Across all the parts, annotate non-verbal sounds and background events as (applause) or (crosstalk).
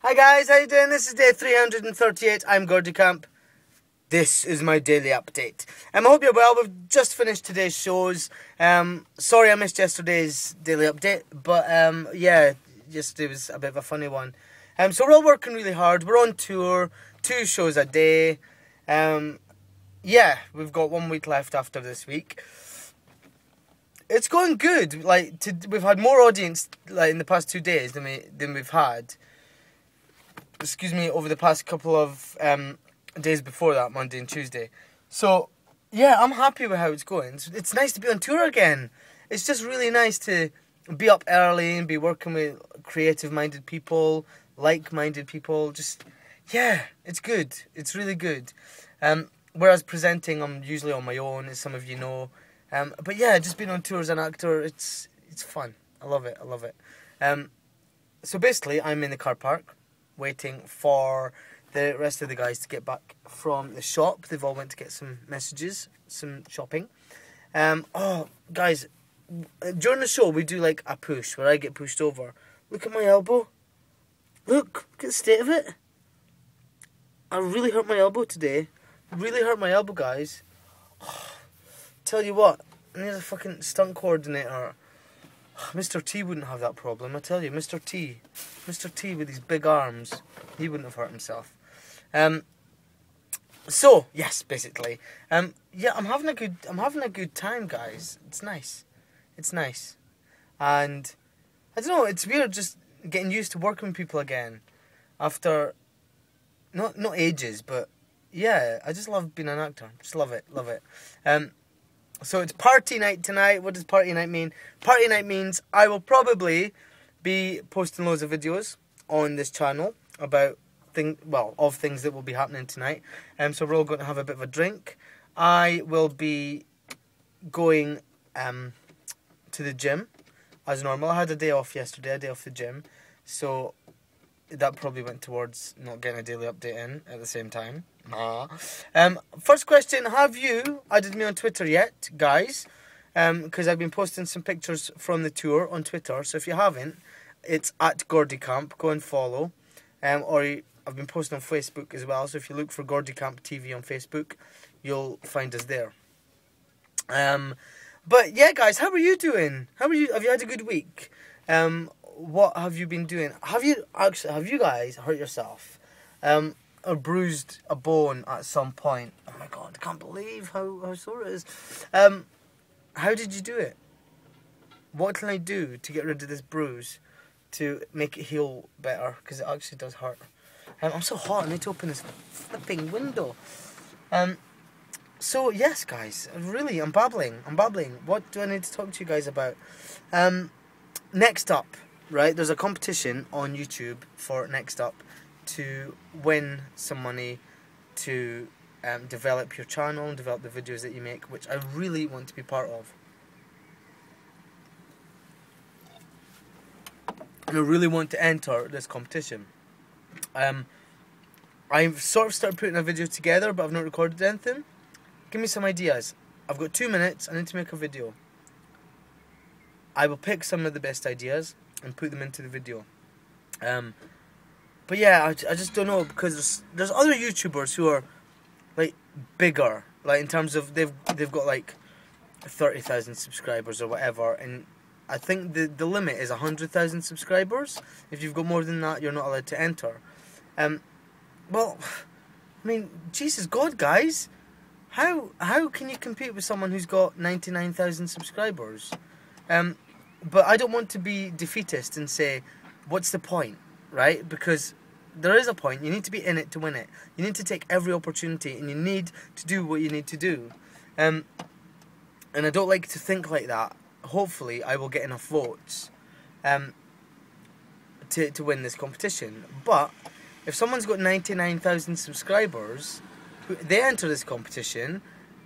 Hi guys, how you doing? This is day 338. I'm Gordy Camp. This is my daily update. Um, I hope you're well. We've just finished today's shows. Um, sorry I missed yesterday's daily update, but um, yeah, yesterday was a bit of a funny one. Um, so we're all working really hard. We're on tour, two shows a day. Um, yeah, we've got one week left after this week. It's going good. Like to, we've had more audience like in the past two days than we than we've had. Excuse me, over the past couple of um, days before that, Monday and Tuesday. So yeah, I'm happy with how it's going. It's, it's nice to be on tour again. It's just really nice to be up early and be working with creative-minded people, like-minded people. Just yeah, it's good. It's really good. Um, whereas presenting, I'm usually on my own, as some of you know. Um, but yeah, just being on tour as an actor, it's it's fun. I love it. I love it. Um, so basically, I'm in the car park, waiting for the rest of the guys to get back from the shop. They've all went to get some messages, some shopping. Um, oh, guys, during the show we do like a push where I get pushed over. Look at my elbow. Look, look at the state of it. I really hurt my elbow today. Really hurt my elbow, guys. (sighs) Tell you what, I need a fucking stunt coordinator. (sighs) Mr. T wouldn't have that problem, I tell you. Mr. T. Mr. T with his big arms, he wouldn't have hurt himself. Um, so, yes, basically. Um, yeah, I'm having a good I'm having a good time, guys. It's nice. It's nice. And I don't know, it's weird just getting used to working with people again after not not ages, but yeah, I just love being an actor. Just love it, love it. Um, so it's party night tonight. What does party night mean? Party night means I will probably be posting loads of videos on this channel about thing well of things that will be happening tonight. Um, so we're all going to have a bit of a drink. I will be going um to the gym as normal. I had a day off yesterday, a day off the gym, so that probably went towards not getting a daily update in at the same time. Ah. Um, first question: Have you added me on Twitter yet, guys? Because um, I've been posting some pictures from the tour on Twitter. So if you haven't, it's at Gordy Camp. Go and follow. Um, or I've been posting on Facebook as well. So if you look for Gordy Camp TV on Facebook, you'll find us there. Um, but yeah, guys, how are you doing? How are you? Have you had a good week? Um, what have you been doing? Have you actually? Have you guys hurt yourself? Um, bruised a bone at some point? Oh my god! I can't believe how how sore it is. Um, how did you do it? What can I do to get rid of this bruise to make it heal better? Because it actually does hurt. Um, I'm so hot. I need to open this flipping window. Um, so yes, guys, really, I'm babbling. I'm babbling. What do I need to talk to you guys about? Um, next up, right? There's a competition on YouTube for next up to win some money to um, develop your channel and develop the videos that you make, which I really want to be part of. And I really want to enter this competition. Um, I've sort of started putting a video together, but I've not recorded anything. Give me some ideas. I've got two minutes. I need to make a video. I will pick some of the best ideas and put them into the video. Um, but yeah, I, I just don't know because there's, there's other YouTubers who are like bigger, like in terms of they've they've got like thirty thousand subscribers or whatever, and I think the the limit is hundred thousand subscribers. If you've got more than that, you're not allowed to enter. Um, well, I mean, Jesus God, guys, how how can you compete with someone who's got ninety nine thousand subscribers? Um, but I don't want to be defeatist and say, what's the point, right? Because there is a point. You need to be in it to win it. You need to take every opportunity, and you need to do what you need to do. Um, and I don't like to think like that. Hopefully, I will get enough votes um, to to win this competition. But if someone's got ninety nine thousand subscribers, they enter this competition.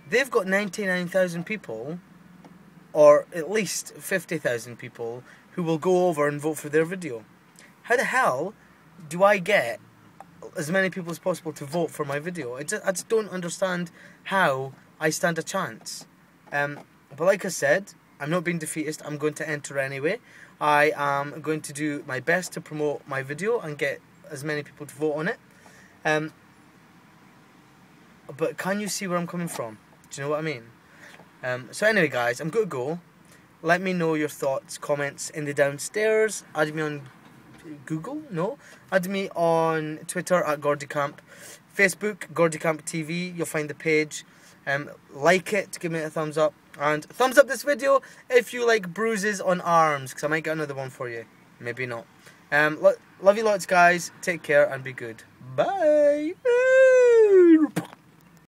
They've got ninety nine thousand people or at least 50,000 people who will go over and vote for their video. How the hell do I get as many people as possible to vote for my video? I just, I just don't understand how I stand a chance. Um, but like I said, I'm not being defeatist. I'm going to enter anyway. I am going to do my best to promote my video and get as many people to vote on it. Um, but can you see where I'm coming from? Do you know what I mean? Um, so anyway, guys, I'm to go. Let me know your thoughts, comments in the downstairs. Add me on Google, no. Add me on Twitter at GordyCamp. Facebook, GordyCamp TV. You'll find the page. Um, like it, to give me a thumbs up. And thumbs up this video if you like bruises on arms, because I might get another one for you. Maybe not. Um, lo love you lots, guys. Take care and be good. Bye. (laughs)